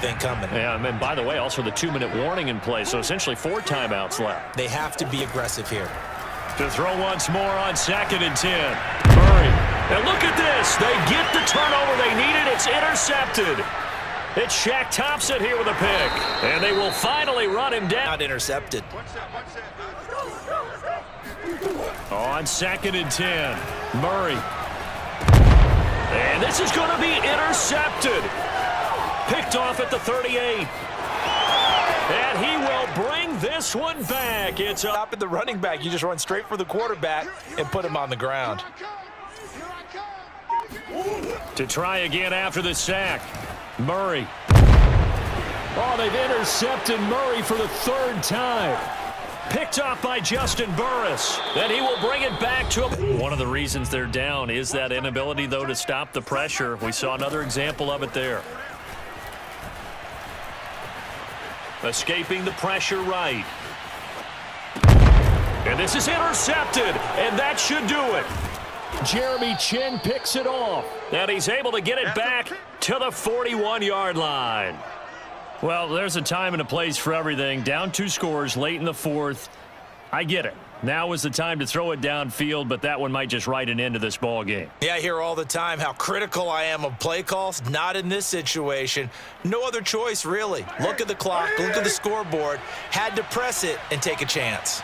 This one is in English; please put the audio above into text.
thing coming. Yeah, and by the way, also the two-minute warning in play, so essentially four timeouts left. They have to be aggressive here. To throw once more on second and ten. Murray. And look at this. They get the turnover they needed. It's intercepted. It's Shaq Thompson here with a pick. And they will finally run him down. Not intercepted. On second and ten. Murray. And this is going to be intercepted. Picked off at the 38. And he will bring this one back. It's up. Stop at the running back. You just run straight for the quarterback and put him on the ground. To try again after the sack. Murray. Oh, they've intercepted Murray for the third time. Picked off by Juston Burris. Then he will bring it back to him. One of the reasons they're down is that inability, though, to stop the pressure. We saw another example of it there. Escaping the pressure right. And this is intercepted, and that should do it. Jeremy Chinn picks it off, and he's able to get it back to the 41-yard line. Well, there's a time and a place for everything. Down two scores late in the fourth. I get it. Now is the time to throw it downfield, but that one might just write an end to this ball game. Yeah, I hear all the time how critical I am of play calls. Not in this situation. No other choice, really. Look at the clock. Look at the scoreboard. Had to press it and take a chance.